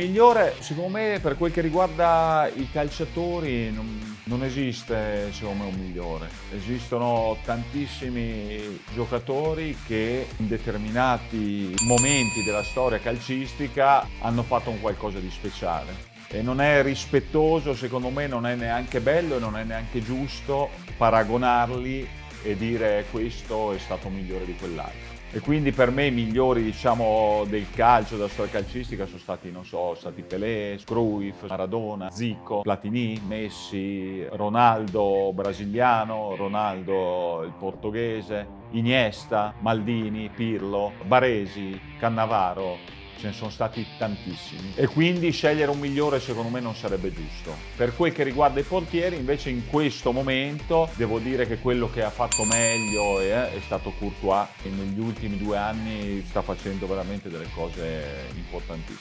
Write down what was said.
Migliore, secondo me, per quel che riguarda i calciatori, non, non esiste secondo me un migliore. Esistono tantissimi giocatori che in determinati momenti della storia calcistica hanno fatto un qualcosa di speciale. E non è rispettoso, secondo me, non è neanche bello e non è neanche giusto paragonarli e dire questo è stato migliore di quell'altro. E quindi per me i migliori diciamo, del calcio, della storia calcistica sono stati, non so, stati Pelé, Cruyff, Maradona, Zico, Platini, Messi, Ronaldo brasiliano, Ronaldo il portoghese, Iniesta, Maldini, Pirlo, Baresi, Cannavaro, ce ne sono stati tantissimi e quindi scegliere un migliore secondo me non sarebbe giusto. Per quel che riguarda i portieri invece in questo momento devo dire che quello che ha fatto meglio è, è stato Courtois che negli ultimi due anni sta facendo veramente delle cose importantissime.